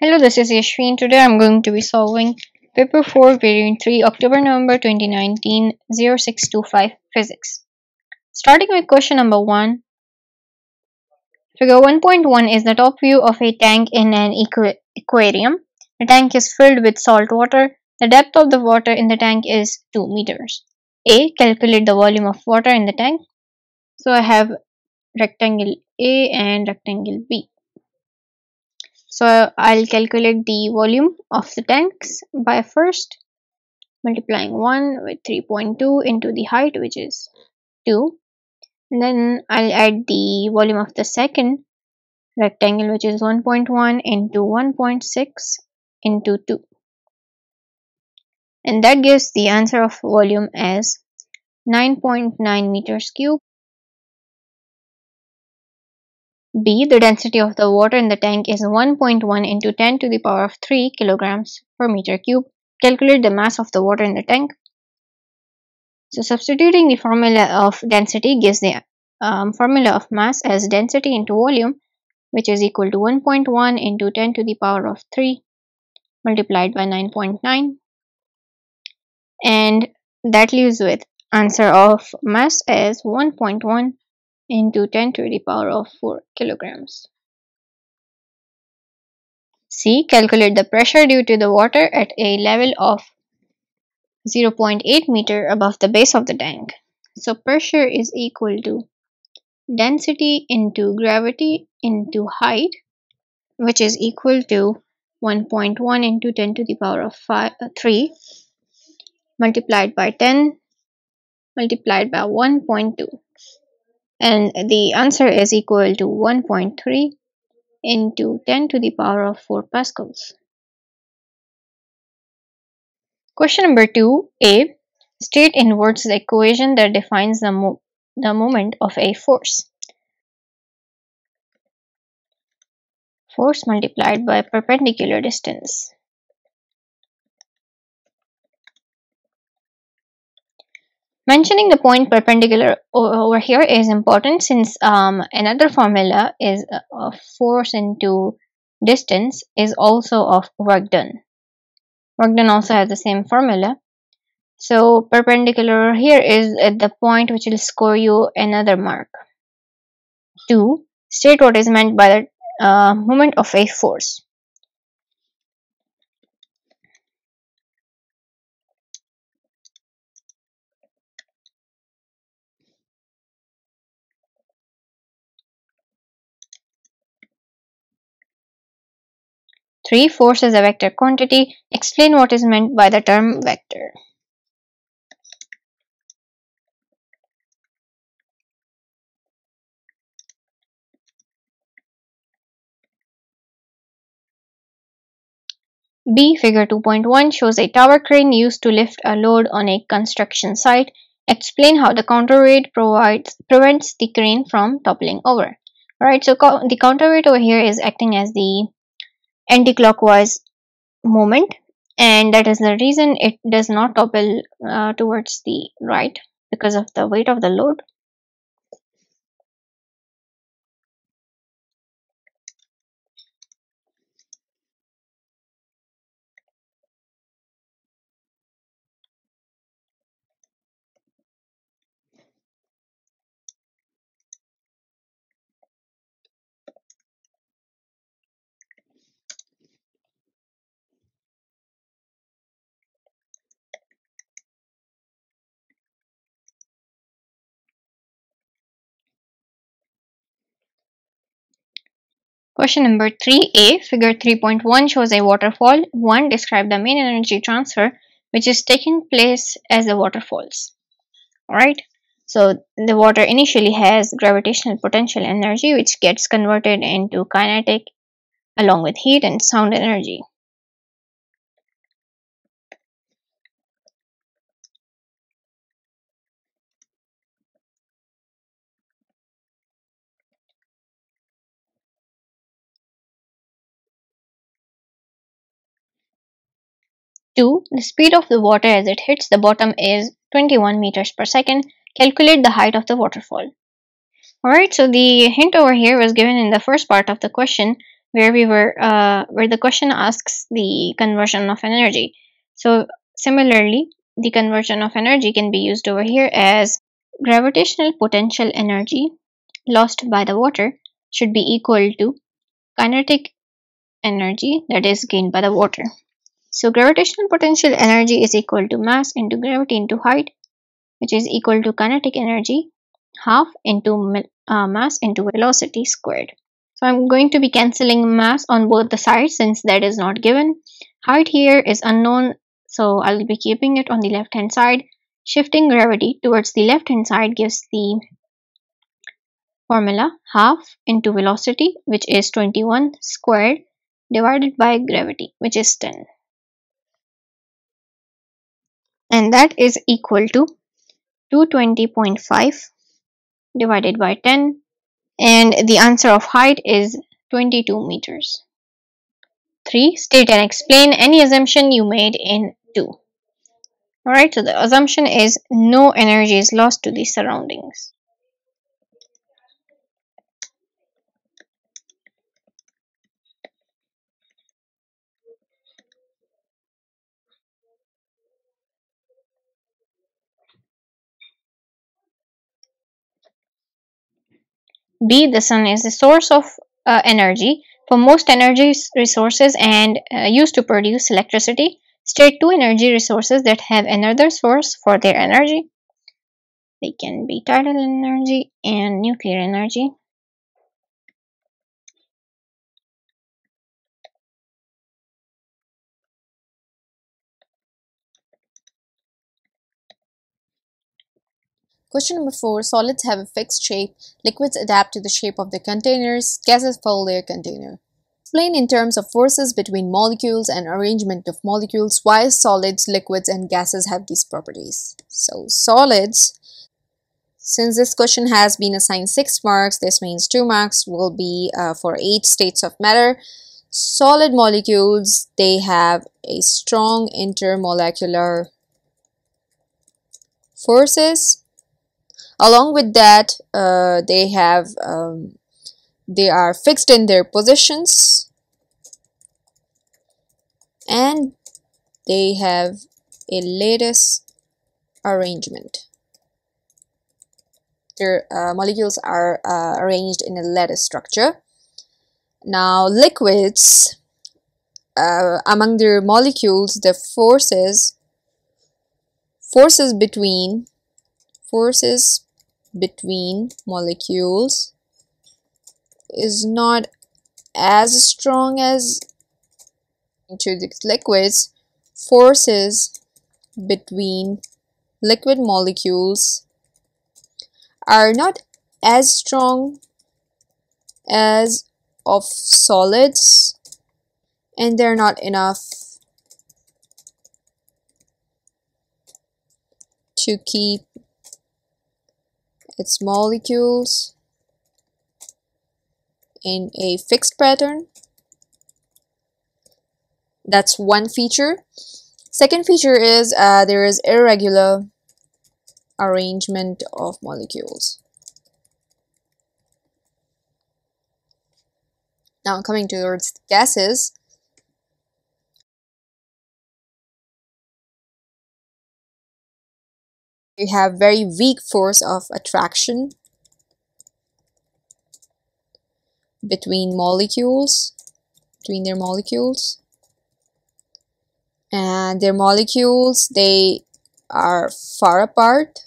Hello, this is Yashveen. Today I'm going to be solving paper 4 variant 3 October November 2019 0625 physics. Starting with question number 1. Figure 1.1 is the top view of a tank in an aquarium. The tank is filled with salt water. The depth of the water in the tank is 2 meters. A. Calculate the volume of water in the tank. So I have rectangle A and rectangle B. So I'll calculate the volume of the tanks by first multiplying 1 with 3.2 into the height which is 2 and then I'll add the volume of the second rectangle which is 1.1 into 1.6 into 2 and that gives the answer of volume as 9.9 meters cube B. The density of the water in the tank is 1.1 into 10 to the power of 3 kilograms per meter cube. Calculate the mass of the water in the tank. So substituting the formula of density gives the um, formula of mass as density into volume which is equal to 1.1 into 10 to the power of 3 multiplied by 9.9 .9. and that leaves with answer of mass as 1.1 into 10 to the power of 4 kilograms. C. Calculate the pressure due to the water at a level of 0.8 meter above the base of the tank. So pressure is equal to density into gravity into height which is equal to 1.1 into 10 to the power of five, uh, 3 multiplied by 10 multiplied by 1.2 and the answer is equal to 1.3 into 10 to the power of 4 pascals. Question number 2a State in words the equation that defines the, mo the moment of a force. Force multiplied by perpendicular distance. Mentioning the point perpendicular over here is important since um, another formula is uh, force into distance is also of work done. Work done also has the same formula. So perpendicular here is at the point which will score you another mark. 2. State what is meant by the uh, moment of a force. 3. Force is a vector quantity. Explain what is meant by the term vector. B. Figure 2.1 shows a tower crane used to lift a load on a construction site. Explain how the counterweight provides prevents the crane from toppling over. Alright, so the counterweight over here is acting as the anti-clockwise movement and that is the reason it does not topple uh, towards the right because of the weight of the load Question number 3a, figure 3.1 shows a waterfall. 1. Describe the main energy transfer which is taking place as the water falls. Alright, so the water initially has gravitational potential energy which gets converted into kinetic along with heat and sound energy. 2. The speed of the water as it hits the bottom is 21 meters per second. Calculate the height of the waterfall. Alright, so the hint over here was given in the first part of the question. where we were uh, where the question asks the conversion of energy so similarly the conversion of energy can be used over here as gravitational potential energy lost by the water should be equal to kinetic energy that is gained by the water so gravitational potential energy is equal to mass into gravity into height which is equal to kinetic energy half into uh, mass into velocity squared so I'm going to be cancelling mass on both the sides since that is not given. Height here is unknown, so I'll be keeping it on the left hand side. Shifting gravity towards the left hand side gives the formula half into velocity which is 21 squared divided by gravity which is 10 and that is equal to 220.5 divided by 10 and the answer of height is 22 meters. 3. State and explain any assumption you made in 2. Alright, so the assumption is no energy is lost to the surroundings. B. The sun is the source of uh, energy for most energy resources and uh, used to produce electricity. State two energy resources that have another source for their energy. They can be tidal energy and nuclear energy. Question number 4. Solids have a fixed shape. Liquids adapt to the shape of the containers. Gases follow their container. Explain in terms of forces between molecules and arrangement of molecules why solids, liquids, and gases have these properties. So solids, since this question has been assigned 6 marks, this means 2 marks will be uh, for 8 states of matter. Solid molecules, they have a strong intermolecular forces along with that uh, they have um, they are fixed in their positions. And they have a lattice arrangement. Their uh, molecules are uh, arranged in a lattice structure. Now liquids uh, among their molecules the forces forces between forces between molecules is not as strong as into the liquids forces between liquid molecules are not as strong as of solids and they're not enough to keep its molecules in a fixed pattern. That's one feature. Second feature is uh, there is irregular arrangement of molecules. Now coming towards gases, you have very weak force of attraction between molecules between their molecules. And their molecules they are far apart.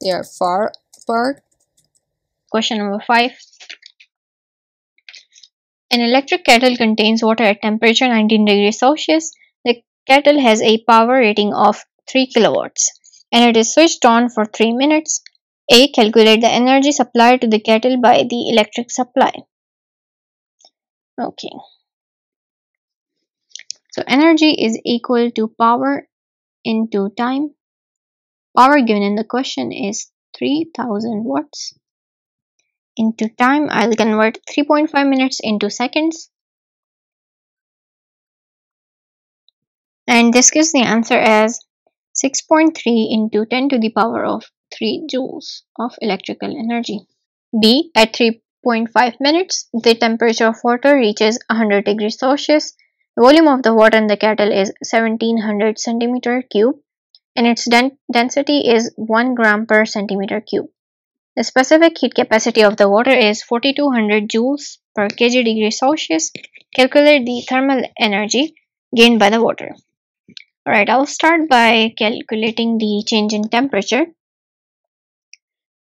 They are far apart. Question number five. An electric kettle contains water at temperature 19 degrees celsius. The kettle has a power rating of 3 kilowatts and it is switched on for 3 minutes. A. Calculate the energy supplied to the kettle by the electric supply. Okay. So energy is equal to power into time. Power given in the question is 3000 watts. Into time, I'll convert 3.5 minutes into seconds. And this gives the answer as 6.3 into 10 to the power of 3 joules of electrical energy. B. At 3.5 minutes, the temperature of water reaches 100 degrees Celsius. The volume of the water in the kettle is 1700 centimeter cube and its density is 1 gram per centimeter cube. The specific heat capacity of the water is 4200 joules per kg degree Celsius. Calculate the thermal energy gained by the water. Alright, I'll start by calculating the change in temperature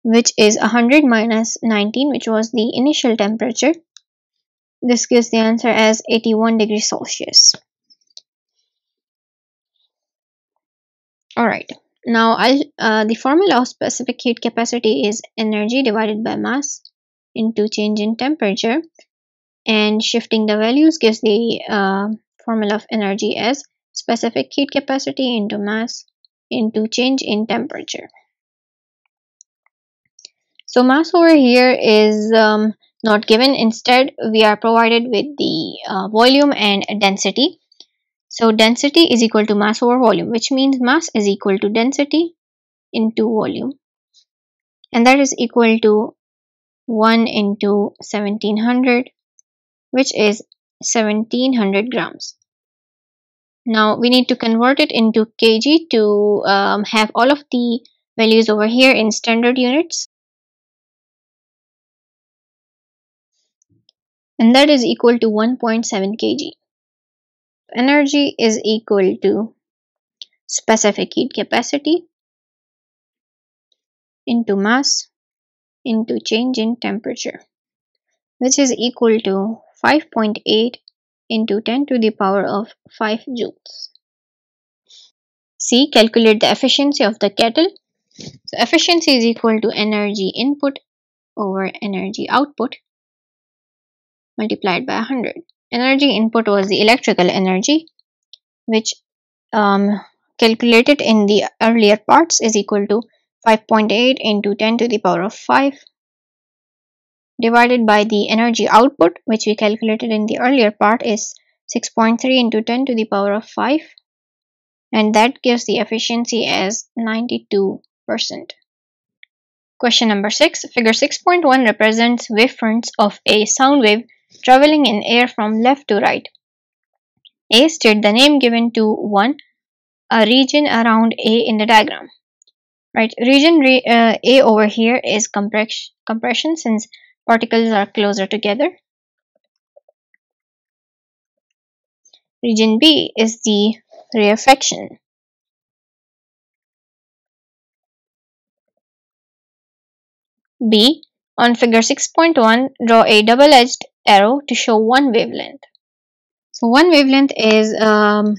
which is 100 minus 19 which was the initial temperature. This gives the answer as 81 degrees Celsius. Alright, now I'll, uh, the formula of specific heat capacity is energy divided by mass into change in temperature and shifting the values gives the uh, formula of energy as specific heat capacity into mass into change in temperature. So mass over here is um, not given instead we are provided with the uh, volume and density so density is equal to mass over volume, which means mass is equal to density into volume. And that is equal to 1 into 1700, which is 1700 grams. Now we need to convert it into kg to um, have all of the values over here in standard units. And that is equal to 1.7 kg energy is equal to specific heat capacity into mass into change in temperature which is equal to 5.8 into 10 to the power of 5 joules. C. Calculate the efficiency of the kettle. So efficiency is equal to energy input over energy output multiplied by 100 energy input was the electrical energy which um, calculated in the earlier parts is equal to 5.8 into 10 to the power of 5 divided by the energy output which we calculated in the earlier part is 6.3 into 10 to the power of 5 and that gives the efficiency as 92%. Question number 6. Figure 6.1 represents wavefronts of a sound wave traveling in air from left to right. A state the name given to 1, a region around A in the diagram. Right, region re uh, A over here is compress compression since particles are closer together. Region B is the rarefaction. B. On figure 6.1, draw a double-edged arrow to show one wavelength. So one wavelength is um,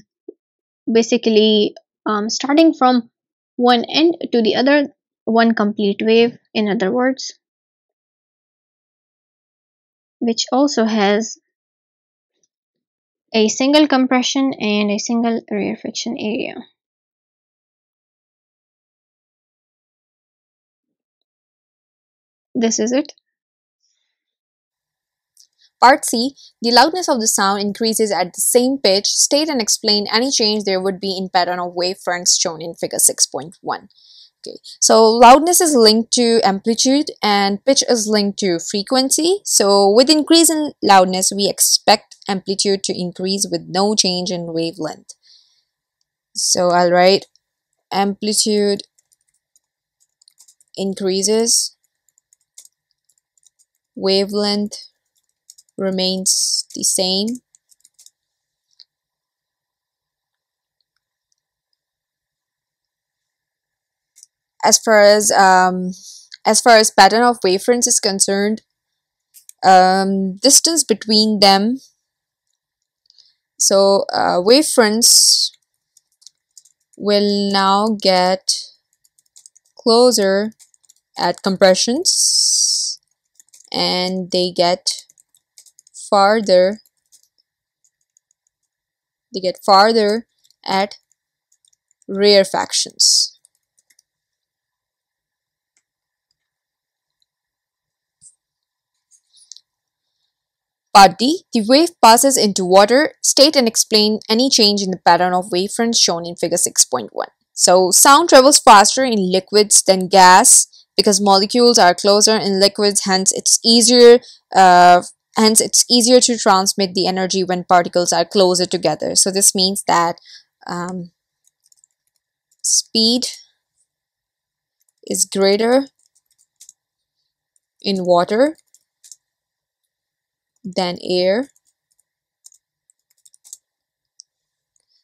basically um, starting from one end to the other, one complete wave in other words, which also has a single compression and a single rarefaction area. This is it. Part C, the loudness of the sound increases at the same pitch. State and explain any change there would be in pattern of wavefronts shown in figure 6.1. Okay, so loudness is linked to amplitude and pitch is linked to frequency. So with increase in loudness, we expect amplitude to increase with no change in wavelength. So I'll write amplitude increases, wavelength remains the same. As far as um, as far as pattern of wavefronts is concerned, um, distance between them. So uh, wavefronts will now get closer at compressions and they get farther they get farther at rarefactions. Part D. The wave passes into water. State and explain any change in the pattern of wavefronts shown in figure 6.1. So, sound travels faster in liquids than gas because molecules are closer in liquids hence it's easier uh, hence it's easier to transmit the energy when particles are closer together so this means that um, speed is greater in water than air.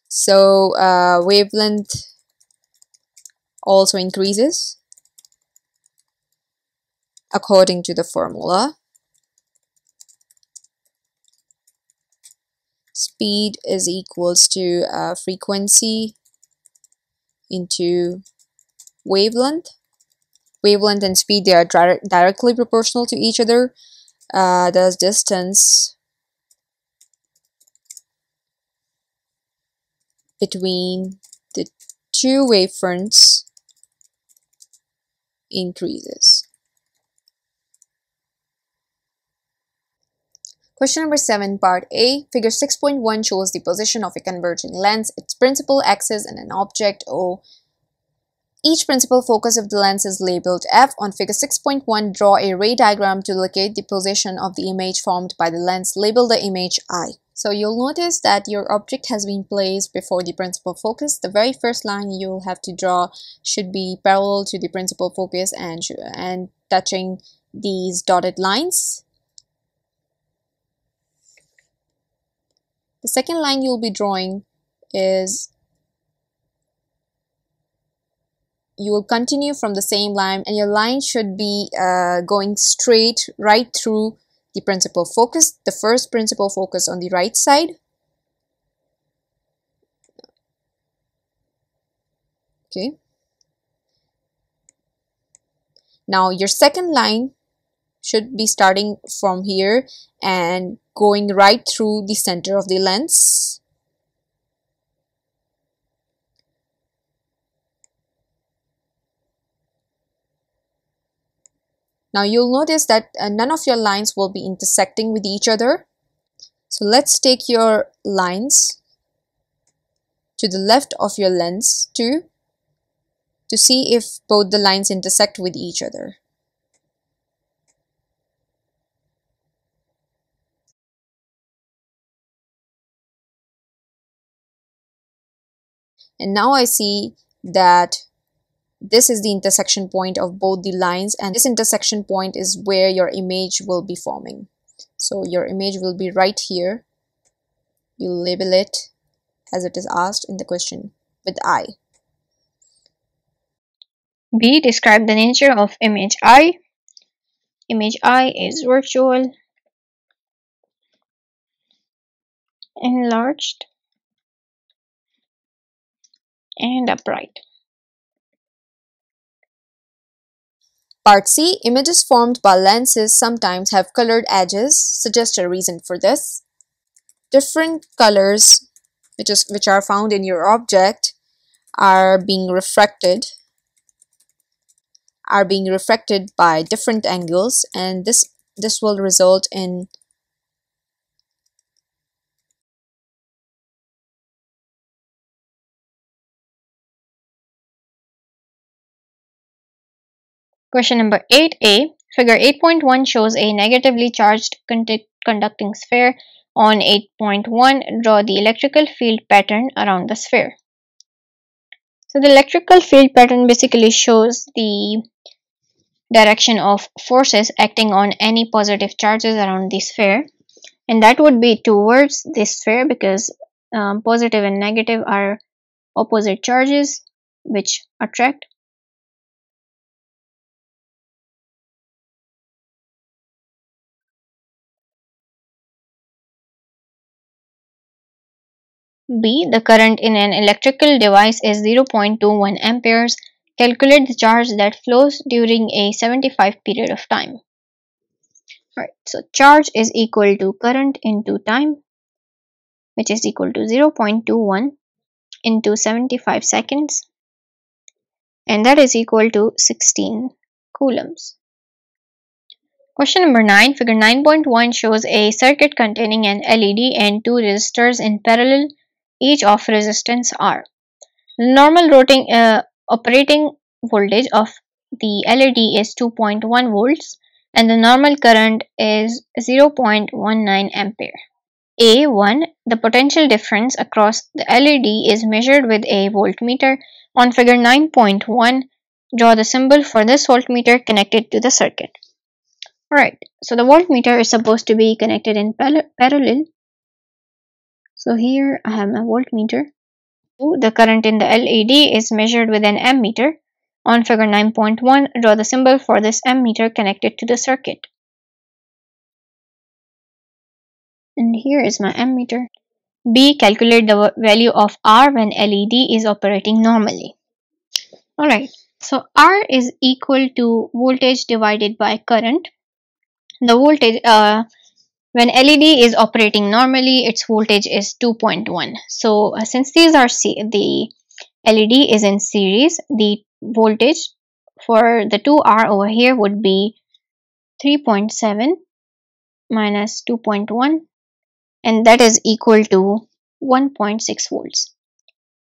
So uh, wavelength also increases according to the formula. Speed is equals to uh, frequency into wavelength. Wavelength and speed they are directly proportional to each other uh, the distance between the two wavefronts increases. Question number 7, part A. Figure 6.1 shows the position of a converging lens, its principal axis, and an object O each principal focus of the lens is labeled F. On figure 6.1, draw a ray diagram to locate the position of the image formed by the lens. Label the image I. So you'll notice that your object has been placed before the principal focus. The very first line you'll have to draw should be parallel to the principal focus and, and touching these dotted lines. The second line you'll be drawing is you will continue from the same line and your line should be uh, going straight right through the principal focus the first principal focus on the right side. Okay. Now your second line should be starting from here and going right through the center of the lens Now you'll notice that uh, none of your lines will be intersecting with each other. So let's take your lines to the left of your lens too to see if both the lines intersect with each other. And now I see that this is the intersection point of both the lines and this intersection point is where your image will be forming so your image will be right here you label it as it is asked in the question with I B. Describe the nature of image I. Image I is virtual, enlarged, and upright. Part C. Images formed by lenses sometimes have colored edges. Suggest a reason for this. Different colors which, is, which are found in your object are being refracted are being refracted by different angles and this this will result in Question number 8a. Figure 8.1 shows a negatively charged conducting sphere. On 8.1, draw the electrical field pattern around the sphere. So the electrical field pattern basically shows the direction of forces acting on any positive charges around the sphere and that would be towards this sphere because um, positive and negative are opposite charges which attract B. The current in an electrical device is 0.21 amperes. Calculate the charge that flows during a 75 period of time. Alright, so charge is equal to current into time, which is equal to 0.21 into 75 seconds, and that is equal to 16 coulombs. Question number 9. Figure 9.1 shows a circuit containing an LED and two resistors in parallel each of resistance R. Normal rotating, uh, operating voltage of the LED is 2.1 volts and the normal current is 0.19 ampere. A1. The potential difference across the LED is measured with a voltmeter. On figure 9.1, draw the symbol for this voltmeter connected to the circuit. Alright, so the voltmeter is supposed to be connected in parallel. So here I have my voltmeter. The current in the LED is measured with an ammeter. On figure 9.1, draw the symbol for this ammeter connected to the circuit. and here is my ammeter. B. Calculate the value of R when LED is operating normally. Alright, so R is equal to voltage divided by current. The voltage, uh, when LED is operating normally, its voltage is 2.1. So uh, since these are the LED is in series, the voltage for the 2R over here would be 3.7 minus 2.1 and that is equal to 1.6 volts.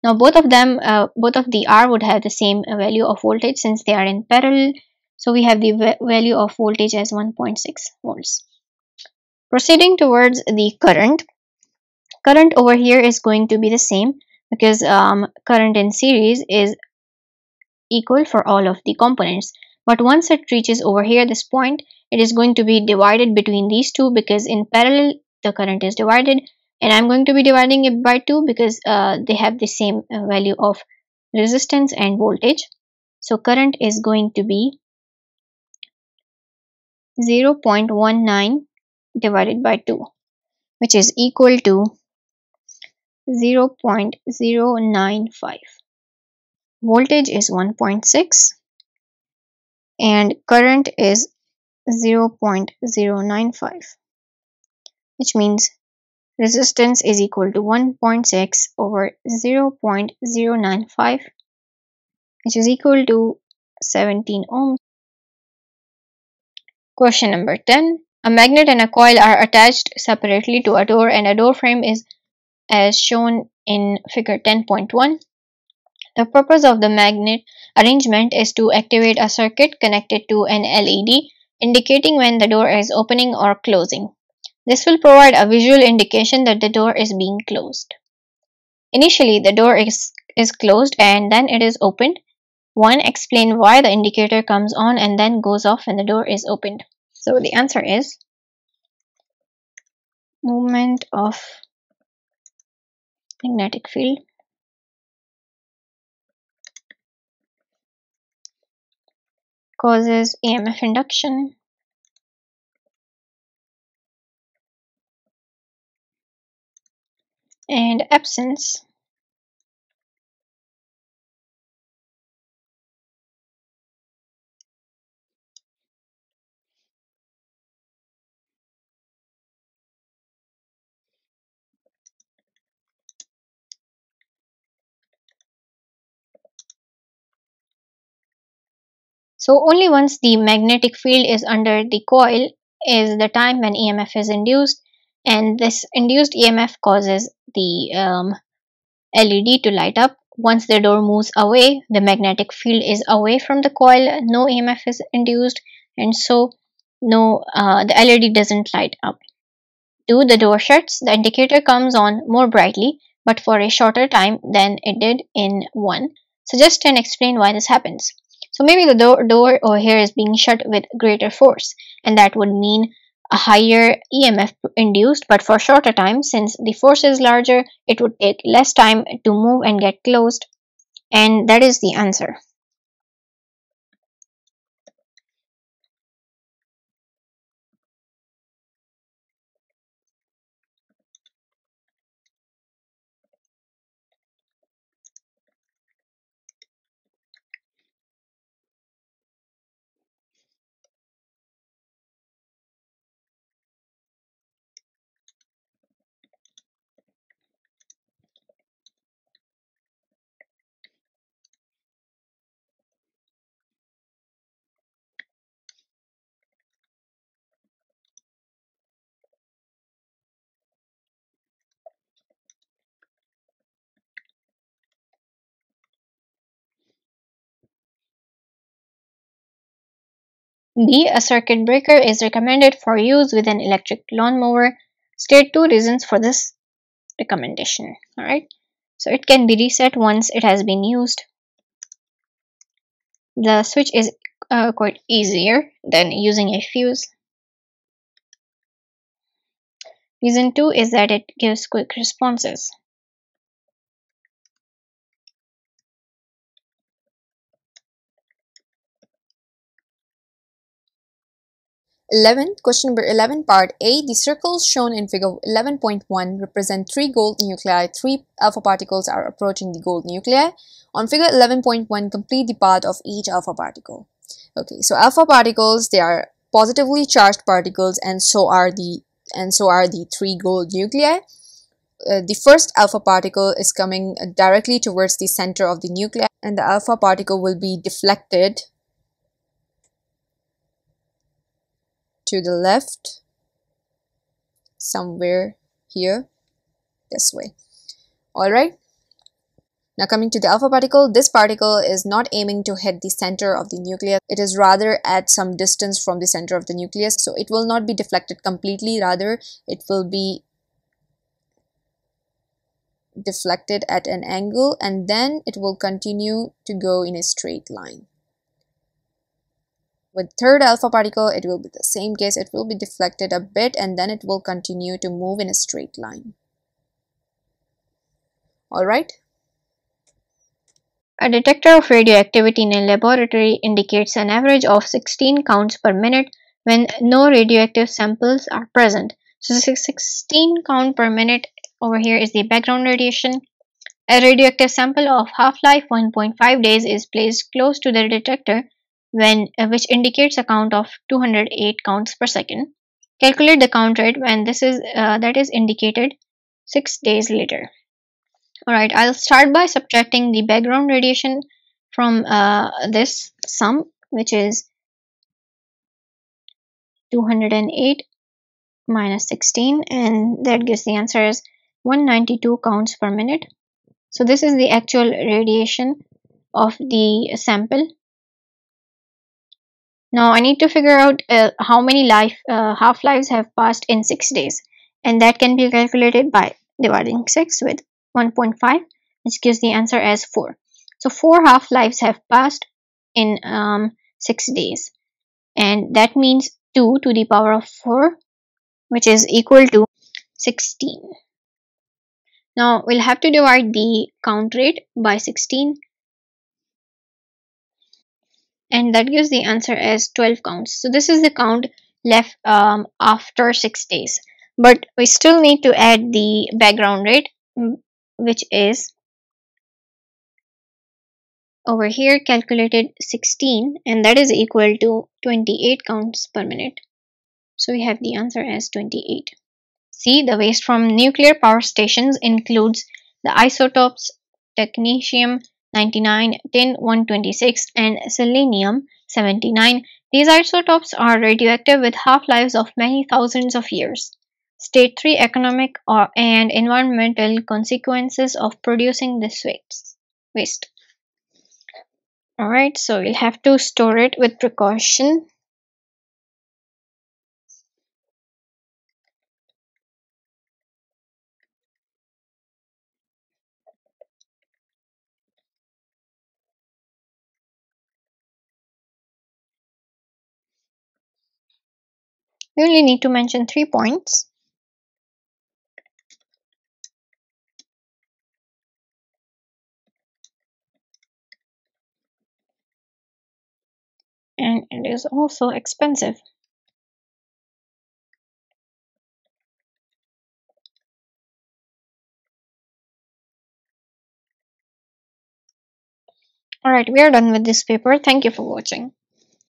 Now both of them, uh, both of the R would have the same value of voltage since they are in parallel. So we have the value of voltage as 1.6 volts. Proceeding towards the current, current over here is going to be the same because um, current in series is equal for all of the components. But once it reaches over here, this point, it is going to be divided between these two because in parallel the current is divided and I'm going to be dividing it by 2 because uh, they have the same uh, value of resistance and voltage. So current is going to be 0.19 divided by 2 which is equal to 0.095. Voltage is 1.6 and current is 0.095 which means resistance is equal to 1.6 over 0.095 which is equal to 17 ohms. Question number 10. A magnet and a coil are attached separately to a door and a door frame is as shown in figure 10.1. The purpose of the magnet arrangement is to activate a circuit connected to an LED indicating when the door is opening or closing. This will provide a visual indication that the door is being closed. Initially, the door is, is closed and then it is opened. 1. Explain why the indicator comes on and then goes off when the door is opened. So the answer is movement of magnetic field. Causes EMF induction. And absence So only once the magnetic field is under the coil is the time when EMF is induced and this induced EMF causes the um, LED to light up. Once the door moves away, the magnetic field is away from the coil, no EMF is induced and so no uh, the LED doesn't light up. 2. The door shuts, the indicator comes on more brightly but for a shorter time than it did in 1. Suggest and explain why this happens. So maybe the door, door over here is being shut with greater force and that would mean a higher EMF induced but for shorter time since the force is larger it would take less time to move and get closed and that is the answer. B. A circuit breaker is recommended for use with an electric lawnmower. State two reasons for this recommendation. Alright, so it can be reset once it has been used. The switch is uh, quite easier than using a fuse. Reason 2 is that it gives quick responses. 11. Question number 11, part A. The circles shown in figure 11.1 represent three gold nuclei. Three alpha particles are approaching the gold nuclei. On figure 11.1, complete the path of each alpha particle. Okay, so alpha particles, they are positively charged particles and so are the and so are the three gold nuclei. Uh, the first alpha particle is coming directly towards the center of the nuclei and the alpha particle will be deflected to the left somewhere here this way. All right. Now coming to the alpha particle this particle is not aiming to hit the center of the nucleus. It is rather at some distance from the center of the nucleus. So it will not be deflected completely. Rather it will be deflected at an angle and then it will continue to go in a straight line with third alpha particle, it will be the same case. It will be deflected a bit and then it will continue to move in a straight line. Alright. A detector of radioactivity in a laboratory indicates an average of 16 counts per minute when no radioactive samples are present. So 16 count per minute over here is the background radiation. A radioactive sample of half-life 1.5 days is placed close to the detector when uh, which indicates a count of 208 counts per second. Calculate the count rate when this is uh, that is indicated 6 days later. Alright, I'll start by subtracting the background radiation from uh, this sum which is 208 minus 16 and that gives the answer as 192 counts per minute. So this is the actual radiation of the sample now I need to figure out uh, how many life uh, half-lives have passed in 6 days and that can be calculated by dividing 6 with 1.5 which gives the answer as 4. So 4 half-lives have passed in um, 6 days and that means 2 to the power of 4 which is equal to 16. Now we'll have to divide the count rate by 16 and that gives the answer as 12 counts. So this is the count left um, after six days. But we still need to add the background rate mm, which is over here calculated 16 and that is equal to 28 counts per minute. So we have the answer as 28 see the waste from nuclear power stations includes the isotopes technetium 99, tin 126 and selenium 79. These isotopes are radioactive with half-lives of many thousands of years. State 3 economic or, and environmental consequences of producing this waste. waste. Alright, so we'll have to store it with precaution we only need to mention three points. And it is also expensive. Alright, we are done with this paper. Thank you for watching.